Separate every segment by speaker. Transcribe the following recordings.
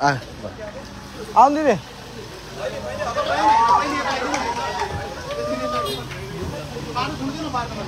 Speaker 1: आउनु दिदी
Speaker 2: short short video बनाउनु है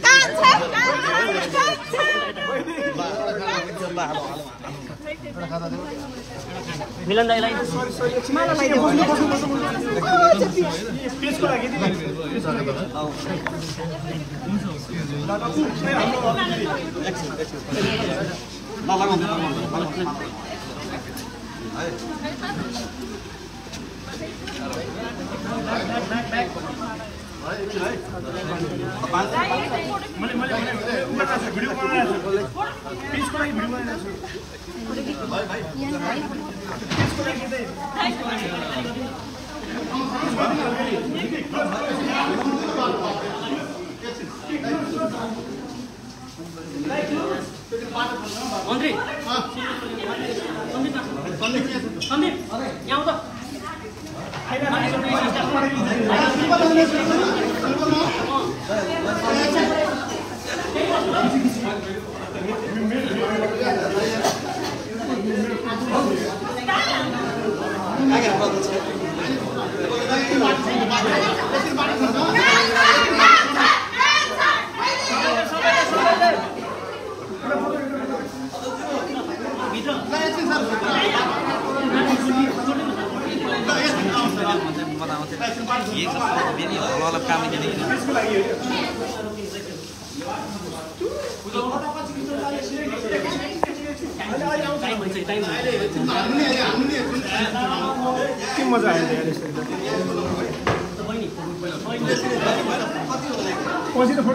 Speaker 2: कान्छ कान्छ कान्छ कान्छ
Speaker 3: मिलन दाईलाई मन्त्री सन्दीप यहाँ आऊ त टाइम हुन्छ टाइम
Speaker 1: के मजा आयो यहाँ यसरी त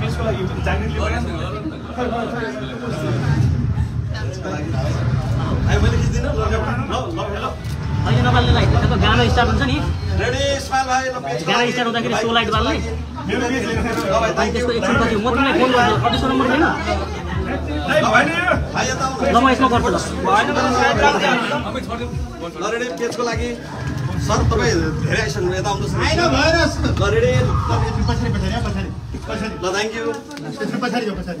Speaker 1: त्यसको लागि
Speaker 3: अहिले नबाल्ने लाइट गानो स्टार्ट हुन्छ नि गाना स्टार्ट हुँदाखेरि सो लाइट बाल्ने अनि त्यसको एकछिन पछि म तिमीलाई फोन गर्छु कति नम्बर छैन ल म यसमा गर्छु ल
Speaker 4: सर तपाईँ धेरै आइसक्नु यता आउनुहोस् न रेडी
Speaker 1: पछाडि पछाडि पछाडि पछाडि
Speaker 4: ल थ्याङ्क यू
Speaker 1: पछाडि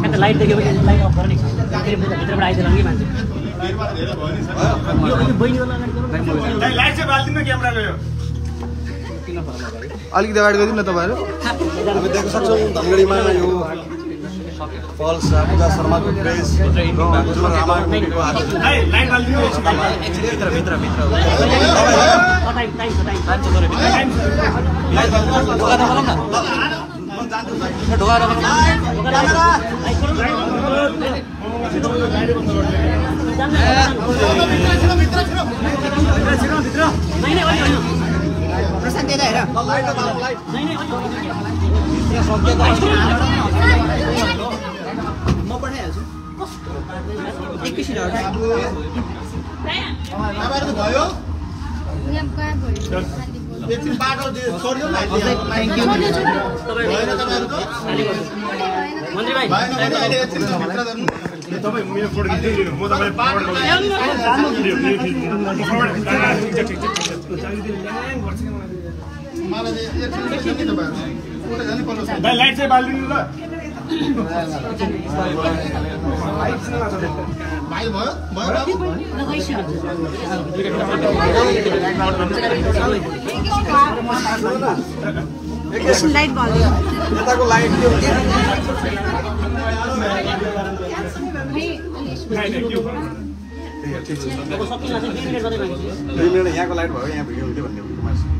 Speaker 1: न
Speaker 3: लाइट देखेपछि लाइट अफ गर्ने
Speaker 2: भित्रबाट आइदिएर कि मान्छे गर्नु।
Speaker 1: लाइट चाहिँ बालिदिनु क्यामेराको यो
Speaker 5: अलिकति अगाडि गरिदिनु न तपाईँहरू
Speaker 4: हामी देख्न सक्छौँ धनगढीमा यो पल पूजा शर्माको प्रेस जुन
Speaker 2: नहीं नहीं वही वही
Speaker 4: एकछिन बाटो छोडियो न
Speaker 2: मन्त्री भाइ
Speaker 1: तपाईँ मेरो फोटो खिचिदिनु म तपाईँलाई लाइट चाहिँ बालिदिनु ल।
Speaker 4: यताको लाइट यहाँको लाइट भयो यहाँ भिडियो हुन्थ्यो भन्ने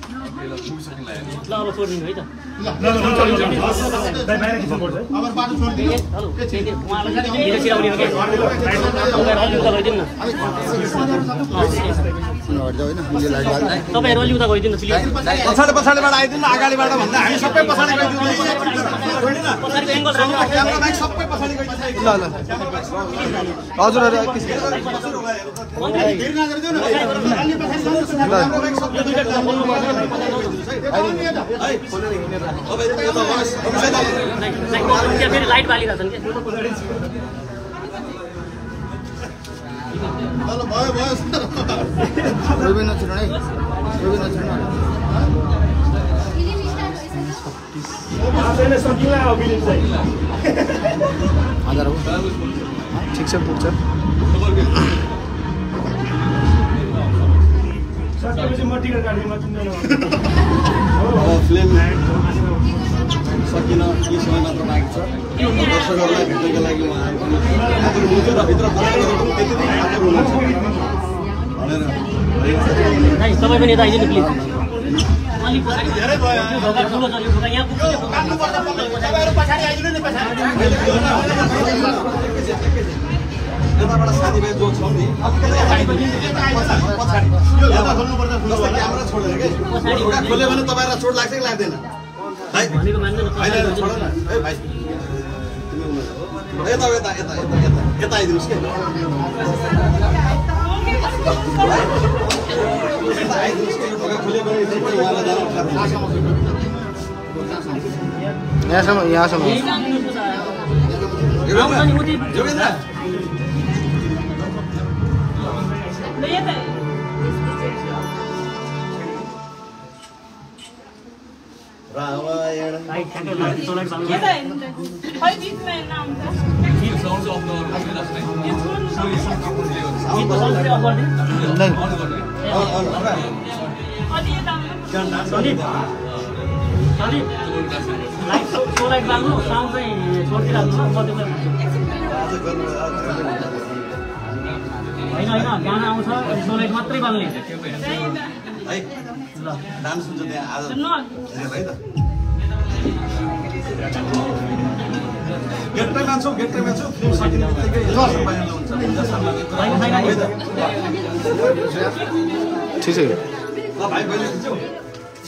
Speaker 4: ल ल
Speaker 2: नहीं नहीं ट्याक्कै गीत आउँछ नि अनि ठ्याक्कै तपाईँलाई लाइट बाल्दै पुरै भन्दा नि पुरै बाल्नु
Speaker 3: लाइट बलिदिनु न
Speaker 2: ल अब छोडिदिनु है त तपाईँहरू उता गइदिनु
Speaker 4: पछाडि पछाडिबाट आइदिनु अगाडिबाट भन्दा हामी सबै पछाडि गइदिनु।
Speaker 5: ल ल।
Speaker 2: त्यहाँ फेरि लाइट बालिरहेको क्या
Speaker 5: रोबी नछिर्नु है रोबी हजार हो ठिक छ पुग्छ
Speaker 1: सकेपछि म टिकट काटिदिनु म चिन्दैन
Speaker 4: अब फिल्म सकिन केही समय मात्र बाँकी छ। दर्शकहरूलाई भेट्नको लागि उहाँ आइपुग्नु आतुर हुनुहुन्छ र भित्र दर्शकहरू पनि त्यति नै आतुर हुनुहुन्छ। भनेर
Speaker 2: तपाईँ पनि यता आइदिनु प्लिज। यो यो यो
Speaker 4: यताबाट साथीभाइ जो छौँ नि पछाडि। क्यामेरा छोडेर के? ढोका खोल्यो भने तपाईँहरूलाई चोट लाग्छ कि लाग्दैन?
Speaker 2: भनेको मान्दैन।
Speaker 4: यता यता यता यता यता यता आइदिनुहोस् कि आइदिनुहोस् कि
Speaker 2: त्यो होइन होइन गाना आउँछ अनि सो लाइट मात्रै बाल्ने
Speaker 4: है
Speaker 2: ल
Speaker 4: डान्स हुन्छ त्यहाँ आज है त। गेटमै मान्छौँ गेटमै मान्छौँ। फिल्म सकिने बित्तिकै
Speaker 5: ठिक छ
Speaker 4: ल भाइ बहिनी।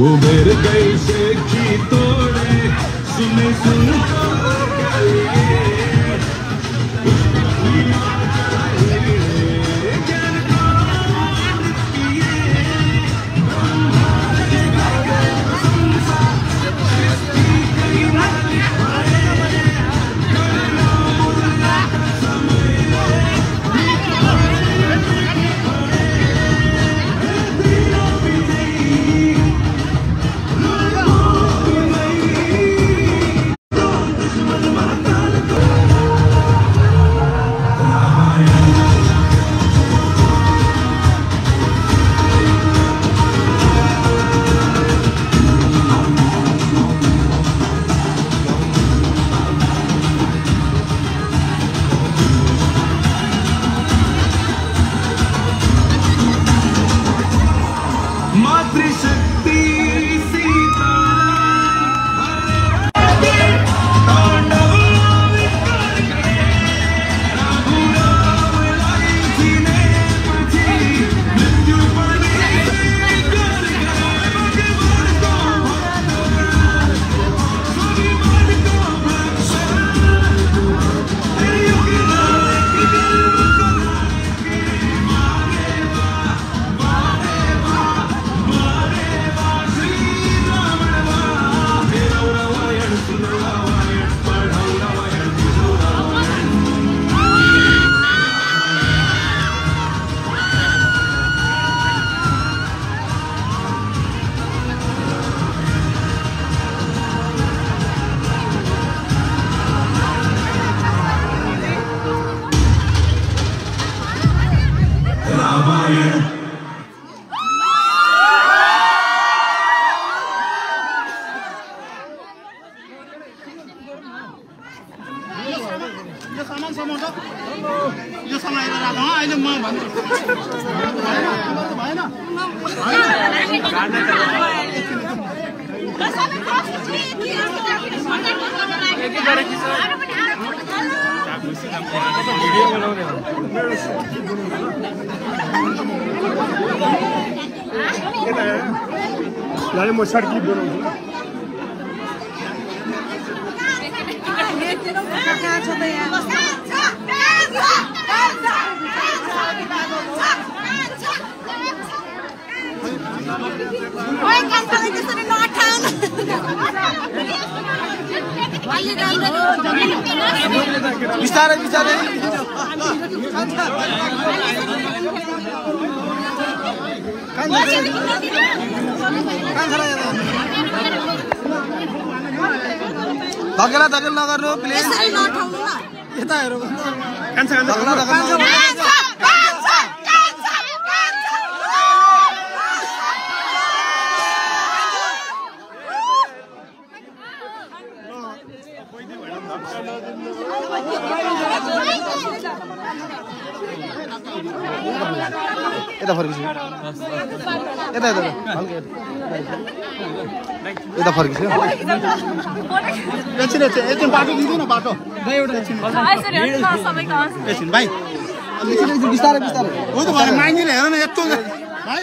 Speaker 6: कुबेर गई से की तोड़े सुन
Speaker 7: सुन कहाँ
Speaker 8: छ
Speaker 5: बिस्तारै बिस्तारै धकेला धकेल नगर्नु प्लिज यता हेरौँ
Speaker 1: कान्छा कान्छा
Speaker 5: धकेला धकेल नगर्नु यता फर्किछु यता यता यता। फर्किछु
Speaker 1: एकछिन एकछिन एकछिन बाटो दिँदैन बाटो। एकछिन। भाइ।
Speaker 5: बिस्तारै बिस्तारै।
Speaker 1: हो त भने माइनीले हेर न भाइ।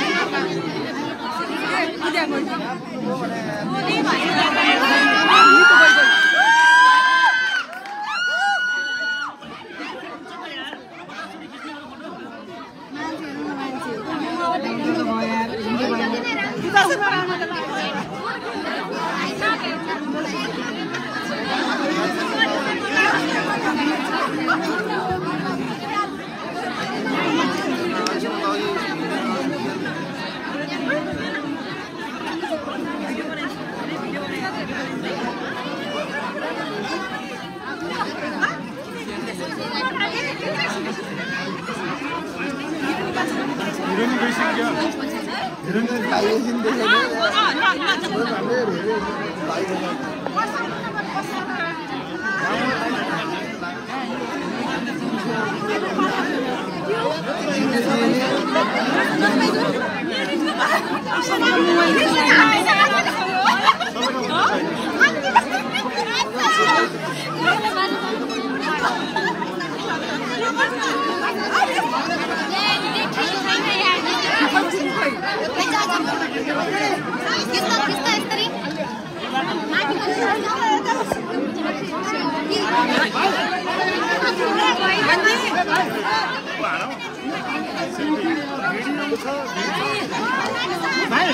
Speaker 5: 给我拎满一
Speaker 1: Wow. भाइ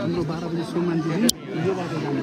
Speaker 1: हाम्रो बाह्र बजी सो मान्छे यो बाटो जानु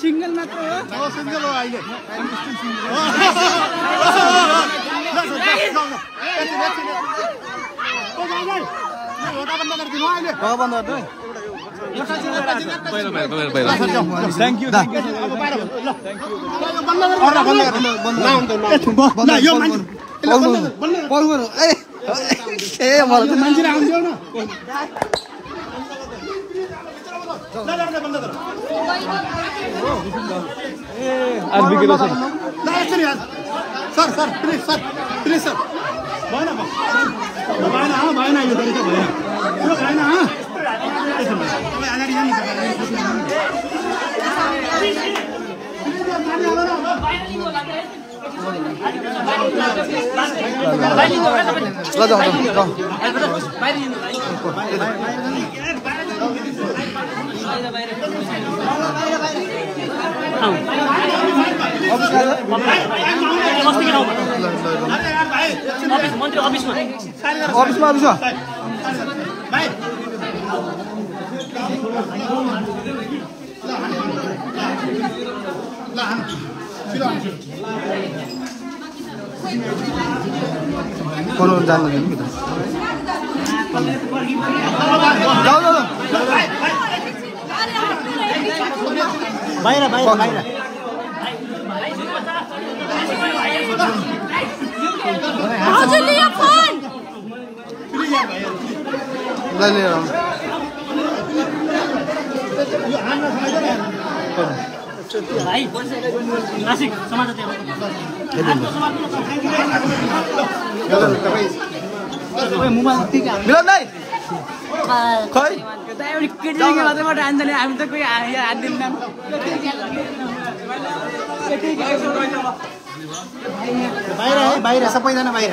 Speaker 1: नि
Speaker 2: नधकेला भाइ
Speaker 1: ल ल अब एकछिन बाटो ल एकछिन
Speaker 5: सिङ्गल मात्र हो
Speaker 1: हो
Speaker 5: ए मलाई त
Speaker 1: मान्छे आउँथ्यो न ल एकछिन यार sir sir please sir please sir भएन भयो भएन हाँ भएन यो तरिका भएन यो भएन हाँ तपाईँ अगाडि जानु
Speaker 5: ल जाउँ
Speaker 2: अफिसमा
Speaker 5: अफिसमा
Speaker 1: ल
Speaker 5: बनाउनु जान्दैन नि त
Speaker 2: बाहिर बाहिर बाहिर
Speaker 5: लिएर
Speaker 2: भाइ नासिक
Speaker 5: मिलन दाई खै
Speaker 1: बाहिर है बाहिर सबैजना बाहिर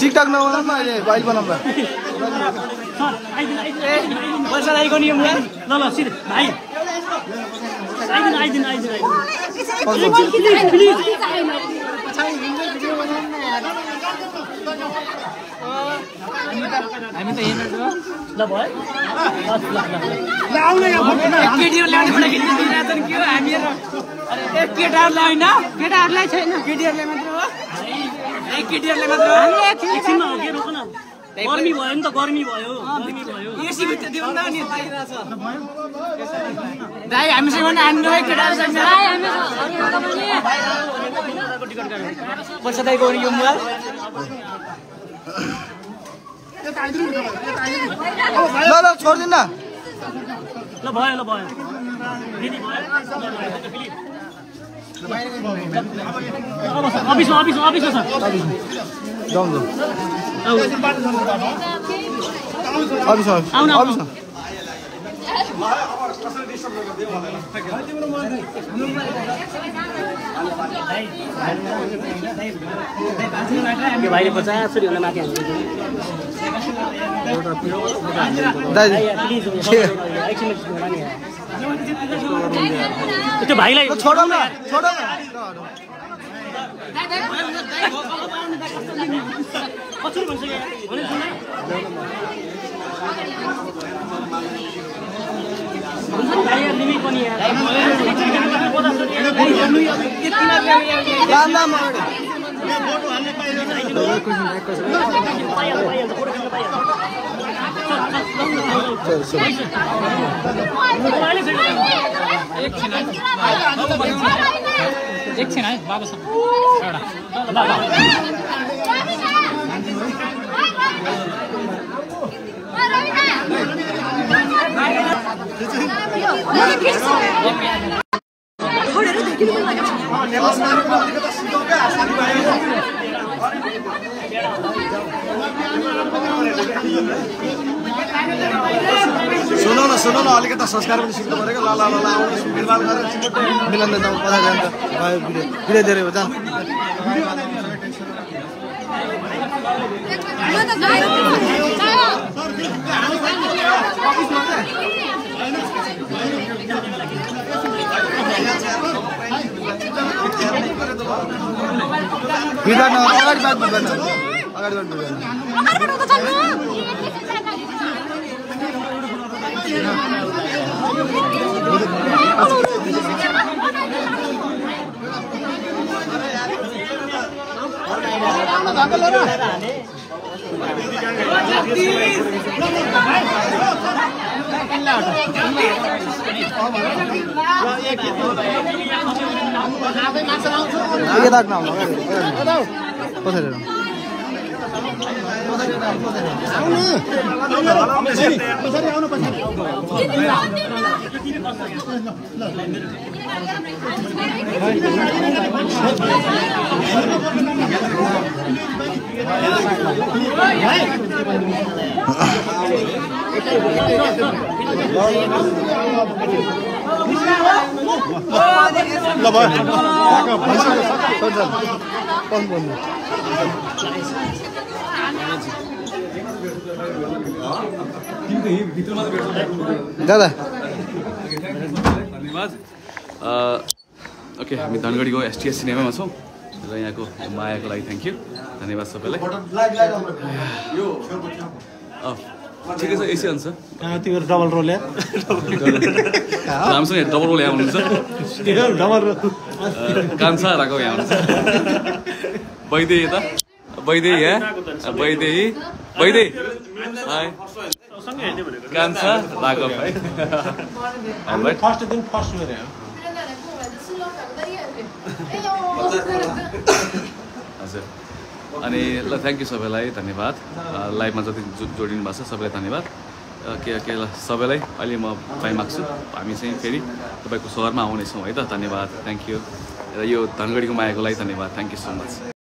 Speaker 5: टिकटक नबनाऊ न अहिले
Speaker 2: आइदिनु आइदिनु पैसा लागेको नियम ल ल सिधै भाइ आइदिनु
Speaker 5: केटाहरूलाई होइन केटाहरूलाई छैन केटीहरूले मात्र हो ए केटीहरूले मात्र हो
Speaker 2: एकछिनमा हो के रोक न गर्मी भयो नि त गर्मी भयो। गर्मी भयो।
Speaker 5: एसी भित्र दिउँ न नि दाइ हामीसँग हामी पैसा दाइको यो मोबाइल ल ल छोडिदिनु न।
Speaker 2: ल भयो ल भयो। अफिसमा अफिसमा अफिसमा त्यो भाइले माथि एकछिन त्यो भाइलाई
Speaker 5: छोडौँ न छोडौँ न। एकछिन है बाबुसँग
Speaker 2: ल, ल, ल।
Speaker 4: सुन न संस्कार पनि सिक्नु पऱ्यो क्या ल ल ल ल आउनुहोस् निर्माण गरेर
Speaker 5: मिलन तपाईँ पछाडि जान्छ भयो भिडियो भिडियो धेरै हो जान्छ भिड अगाडि बात भिड अगाडि बात के दाग नआउनु अगाडि पछाडि हेरौँ।
Speaker 1: पछाडि आउनु पछाडि ल भयो
Speaker 5: पन्ध्र पन्ध्र दादा
Speaker 9: धन्यवाद। ओके हामी धनगढीको एसटिएस सिनेमामा छौँ। र यहाँको मायाको लागि थ्याङ्क यू धन्यवाद सबैलाई। ठिकै छ एसी हुन्छ
Speaker 1: त्यो डबल रोल या?
Speaker 9: राम्रोसँग डबल रोल यहाँ हुनुहुन्छ कान्छा राको यहाँ हुनुहुन्छ वैदे यता। वैदे यहाँ वैदे वैदे हाई कान्छा Alright.
Speaker 1: फर्स्ट दिन फर्स्ट
Speaker 9: हजुर अनि ल थ्याङ्क यू सबैलाई धन्यवाद लाइभमा जति जो- जोडिनु भएको छ सबैलाई धन्यवाद के के ल सबैलाई अहिले म बाई माग्छु हामी चाहिँ फेरि तपाईँको सहरमा आउनेछौँ है त धन्यवाद थ्याङ्क यू र यो धनगढीको मायाको लागि धन्यवाद थ्याङ्क यू सो मच